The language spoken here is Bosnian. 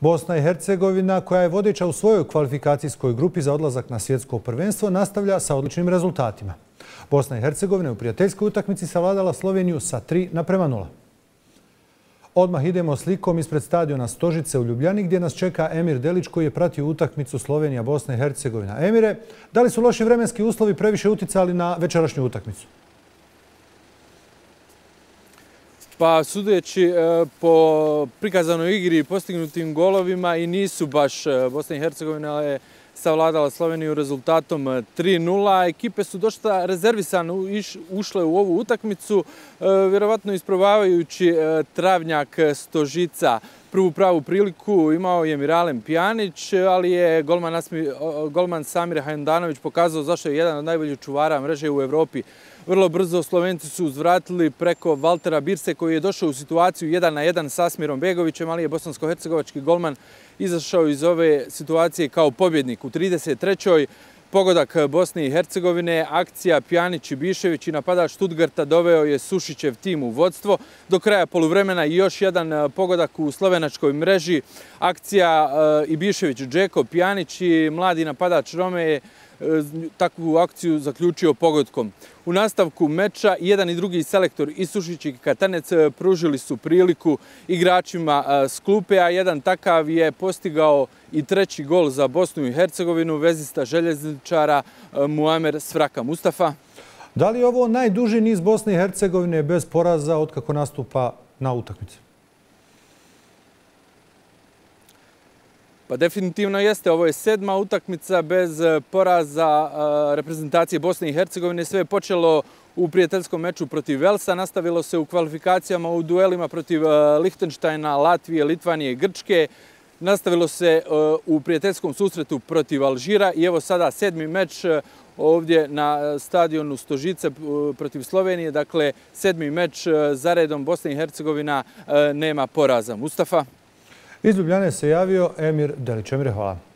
Bosna i Hercegovina, koja je vodeća u svojoj kvalifikacijskoj grupi za odlazak na svjetsko prvenstvo, nastavlja sa odličnim rezultatima. Bosna i Hercegovina u prijateljskoj utakmici savladala Sloveniju sa 3 naprema 0. Odmah idemo slikom ispred stadiona Stožice u Ljubljani gdje nas čeka Emir Delić koji je pratio utakmicu Slovenija, Bosna i Hercegovina. Emire, da li su loši vremenski uslovi previše uticali na večerašnju utakmicu? Pa sudeći e, po prikazanoj igri i postignutim golovima i nisu baš e, Bosna i Hercegovina, je savladala Sloveniju rezultatom e, 3-0. Ekipe su došta rezervisane ušle u ovu utakmicu, e, vjerovatno isprobavajući eh, travnjak Stožica. Prvu pravu priliku imao je Miralem Pjanić, ali je golman Samir Hajndanović pokazao zašto je jedan od najboljih čuvara mreže u Evropi. Vrlo brzo Slovenci su uzvratili preko Valtera Birse koji je došao u situaciju 1 na 1 sa Smirom Begovićem, ali je bosansko-hercegovački golman izašao iz ove situacije kao pobjednik. U 33 pogodak Bosne i Hercegovine, akcija Pjanić i Bišević i napadač Stuttgarta doveo je Sušićev tim u vodstvo. Do kraja poluvremena i još jedan e, pogodak u slovenačkoj mreži. Akcija e, i Bišević, Džeko, Pjanić i mladi napadač Rome je takvu akciju zaključio pogodkom. U nastavku meča jedan i drugi selektor Isušić i Katanec e, pružili su priliku igračima e, s klupe, a jedan takav je postigao i treći gol za Bosnu i Hercegovinu, vezista željezničara e, Muamer Svraka Mustafa. Da li je ovo najduži niz Bosne i Hercegovine bez poraza od kako nastupa na utakmicu? Pa definitivno jeste. Ovo je sedma utakmica bez e, poraza e, reprezentacije Bosne i Hercegovine. Sve je počelo u prijateljskom meču protiv Velsa. Nastavilo se u kvalifikacijama u duelima protiv e, Lichtensteina, Latvije, Litvanije i Grčke. Nastavilo se e, u prijateljskom susretu protiv Alžira. I evo sada sedmi meč ovdje na stadionu Stožice protiv Slovenije. Dakle, sedmi meč za redom Bosne i Hercegovina nema poraza. Mustafa? Iz Ljubljane se javio Emir Delić. Emir, hvala.